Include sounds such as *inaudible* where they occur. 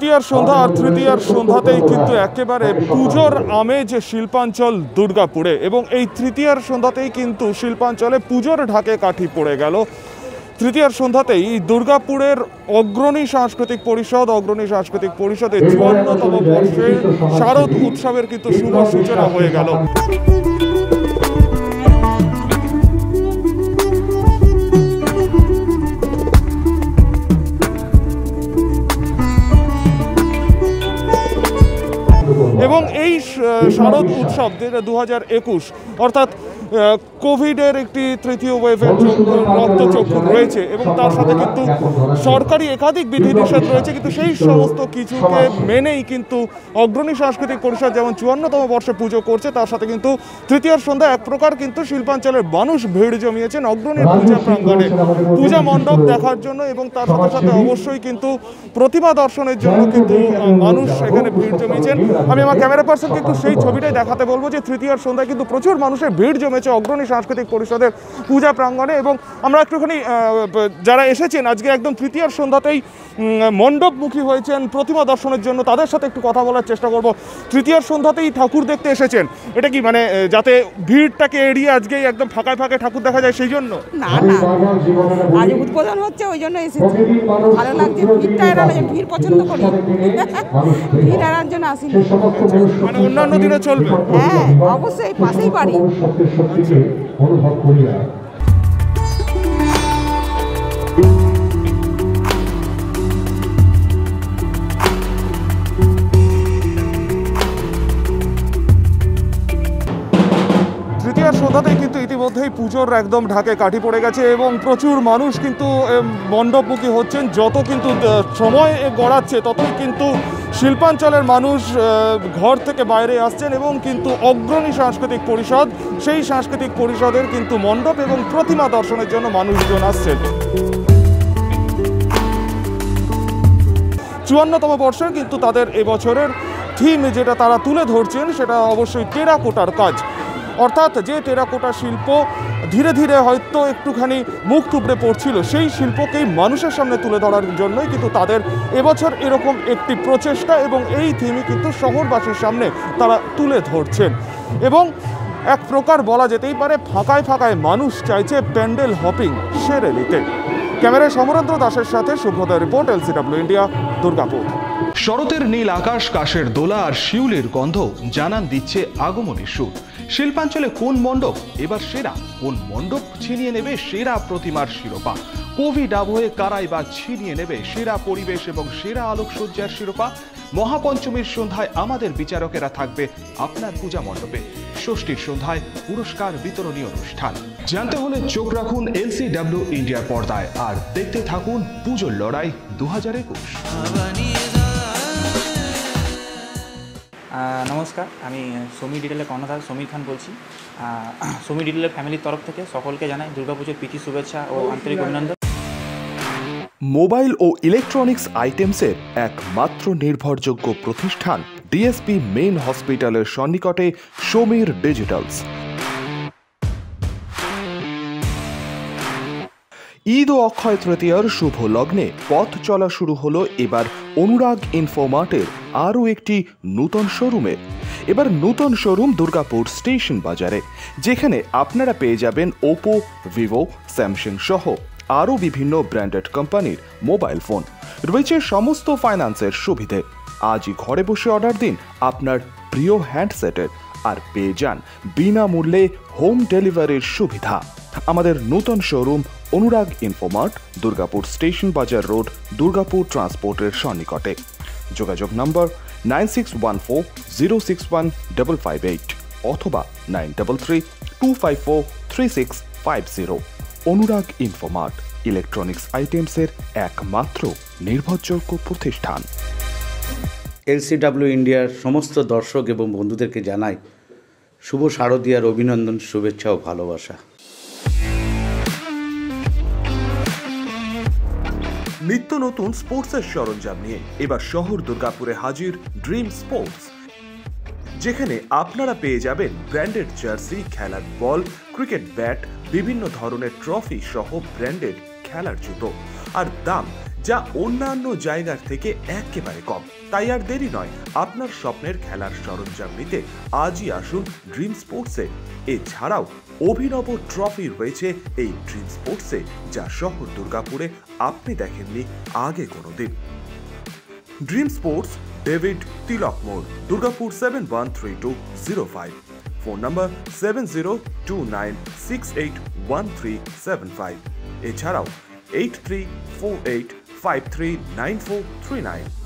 তৃতীয়ার সন্ধ্যা আর তৃতীয়ার সন্ধ্যাতেই কিন্তু একেবারে পুজোর আমেজ শিল্পাঞ্চল দুর্গাপুরে এবং এই তৃতীয়ার সন্ধ্যাতেই কিন্তু শিল্পাঞ্চলে পুজোর ঢাকে কাঠি পড়ে গেল। তৃতীয়ার সন্ধ্যাতেই দুর্গাপুরের অগ্রণী সাংস্কৃতিক পরিষদ, অগ্রণী সাংস্কৃতিক পরিষদের চুয়ান্নতম বর্ষের শারদ উৎসবের কিন্তু শুভ সূচনা হয়ে গেল। এবং এই শরৎ শারদ উৎসব দু হাজার একুশ অর্থাৎ কোভিডের একটি তৃতীয় ওয়েভের রক্তচক্ষু রয়েছে এবং তার সাথে কিন্তু সরকারি একাধিক বিধিনিষেধ রয়েছে কিন্তু সেই সমস্ত কিছুকে মেনেই কিন্তু অগ্রণী সাংস্কৃতিক পরিষদ যেমন চুয়ান্নতম বর্ষে পুজো করছে তার সাথে কিন্তু তৃতীয় সন্ধ্যা এক প্রকার কিন্তু শিল্পাঞ্চলের মানুষ ভিড় জমিয়েছেন অগ্রণীর পূজা প্রাঙ্গণে। পূজা মণ্ডপ দেখার জন্য এবং তার সাথে সাথে অবশ্যই কিন্তু প্রতিমা দর্শনের জন্য কিন্তু মানুষ এখানে ভিড় জমিয়েছেন। আমি আমার ক্যামেরা পার্সনকে একটু সেই ছবিটাই দেখাতে বলব যে তৃতীয় সন্ধ্যায় কিন্তু প্রচুর মানুষের ভিড় জমেছে অগ্রণী সাংস্কৃতিক পরিষদের পূজা প্রাঙ্গণে এবং আমরা একটুখানি যারা এসেছেন আজকে একদম তৃতীয়ার সন্ধ্যাতেই মণ্ডপমুখী হয়েছেন প্রতিমা দর্শনের জন্য তাদের সাথে একটু কথা বলার চেষ্টা করব। তৃতীয়ার সন্ধ্যাতেই ঠাকুর দেখতে এসেছেন। এটা কি মানে যাতে ভিড়টাকে এড়িয়ে আজকেই একদম ফাঁকায় ফাঁকে ঠাকুর দেখা যায় সেই জন্য? না না। আজ উদ্বোধন হচ্ছে ওই জন্য এসেছি। ভালো লাগছে ভিড়টা এড়ানো ভিড় পছন্দ করি। *laughs* ভিড় এড়ানোর জন্য আসিনি। মানে অন্যান্য দিনে চলবে। হ্যাঁ অবশ্যই পাশেই বাড়ি। অনুভব করিয়া পুজোর একদম ঢাকে কাঠি পড়ে গেছে এবং প্রচুর মানুষ কিন্তু মণ্ডপমুখী হচ্ছেন। যত কিন্তু সময় গড়াচ্ছে, ততই কিন্তু শিল্পাঞ্চলের মানুষ ঘর থেকে বাইরে আসছেন এবং কিন্তু অগ্রণী সাংস্কৃতিক পরিষদ, সেই সাংস্কৃতিক পরিষদের কিন্তু মণ্ডপ এবং প্রতিমা দর্শনের জন্য মানুষজন আসছেন। চুয়ান্নতম বর্ষে কিন্তু তাদের এবছরের থিম যেটা তারা তুলে ধরছেন, সেটা অবশ্যই টেরাকোটার কাজ। অর্থাৎ যে টেরাকোটা শিল্প ধীরে ধীরে হয়তো একটুখানি মুখ থুবড়ে পড়ছিল, সেই শিল্পকেই মানুষের সামনে তুলে ধরার জন্যই কিন্তু তাদের এবছর এরকম একটি প্রচেষ্টা এবং এই থিমই কিন্তু শহরবাসীর সামনে তারা তুলে ধরছেন। এবং এক প্রকার বলা যেতেই পারে, ফাঁকায় ফাঁকায় মানুষ চাইছে প্যান্ডেল হপিং সেরে নিতে। ক্যামেরায় সমরেন্দ্র দাসের সাথে Shubhrodoy report, LCW India, Durgapur. শরতের নীল আকাশ, কাশের দোলা আর শিউলির গন্ধ জানান দিচ্ছে আগমনের সুর। শিল্পাঞ্চলে কোন মণ্ডপ এবার সেরা? কোন মণ্ডপ ছিনিয়ে নেবে সেরা প্রতিমার শিরোপা? কোভিড আবহে কারাই বা ছিনিয়ে নেবে সেরা পরিবেশ এবং সেরা আলোকসজ্জার শিরোপা? মহাপঞ্চমীর সন্ধ্যায় আমাদের বিচারকেরা থাকবে আপনার পূজা মণ্ডপে। ষষ্ঠীর সন্ধ্যায় পুরস্কার বিতরণী অনুষ্ঠান। জানতে হলে চোখ রাখুন এলসিডাব্লিউ ইন্ডিয়ার পর্দায়। আর দেখতে থাকুন পুজোর লড়াই দু হাজার একুশ নমস্কার আমি সমী ডিটেলের কর্ণধার সমীর খান বলছি। *clears throat* সমী ডিটেলের ফ্যামিলির তরফ থেকে সকলকে জানাই দুর্গাপুজোর প্রীতি শুভেচ্ছা ও আন্তরিক অভিনন্দন। মোবাইল ও ইলেকট্রনিক্স আইটেমসের একমাত্র নির্ভরযোগ্য প্রতিষ্ঠান ডিএসপি মেন হসপিটালের সন্নিকটে সমীর ডিজিটালস। ঈদ ও অক্ষয় তৃতীয়ার শুভ লগ্নে পথ চলা শুরু হলো এবার অনুরাগ ইনফোমার্টের আরও একটি নূতন শোরুমে। এবার নূতন শোরুম দুর্গাপুর স্টেশন বাজারে, যেখানে আপনারা পেয়ে যাবেন ওপো ভিভো স্যামসাং সহ আরও বিভিন্ন ব্র্যান্ডেড কোম্পানির মোবাইল ফোন। রয়েছে সমস্ত ফাইন্যান্সের সুবিধে। আজই ঘরে বসে অর্ডার দিন আপনার প্রিয় হ্যান্ডসেটের আর পেয়ে যান বিনামূল্যে হোম ডেলিভারির সুবিধা। আমাদের নূতন showroom Anurag Infomart, Durgapur station Bazar road, Durgapur ট্রান্সপোর্টের সন্নিকটে। যোগাযোগ নম্বর nine six one four zero six one double five eight অথবা nine double three two five four three six five zero. Anurag Infomart, electronics আইটেমসের একমাত্র নির্ভরযোগ্য প্রতিষ্ঠান। LCW ইন্ডিয়ার সমস্ত দর্শক এবং বন্ধুদেরকে জানাই শুভ শারদীয়ার অভিনন্দন, শুভেচ্ছা ও ভালোবাসা। নিত্য নতুন স্পোর্টসের সরঞ্জাম নিয়ে এবার শহর দুর্গাপুরে হাজির ড্রিম স্পোর্টস, যেখানে আপনারা পেয়ে যাবেন ব্র্যান্ডেড জার্সি, খেলার বল, ক্রিকেট ব্যাট, বিভিন্ন ধরনের ট্রফি সহ ব্র্যান্ডেড খেলার জুতো। আর দাম যা অন্যান্য জায়গার থেকে একেবারে কম। তাই আর দেরি নয়, আপনার স্বপ্নের খেলার সরঞ্জাম নিতে আজই আসুন ড্রিম স্পোর্টসে। এছাড়াও অভিনব ট্রফি রয়েছে এই ড্রিম স্পোর্টসে, যা শহর দুর্গাপুরে আপনি দেখেননি আগে কোনো দিন ড্রিম স্পোর্টস, ডেভিড তিলক মোড়, Durgapur seven one three two zero five. Phone number seven zero two nine six eight one three seven five. এছাড়াও এইট থ্রি ফোর এইট 539439.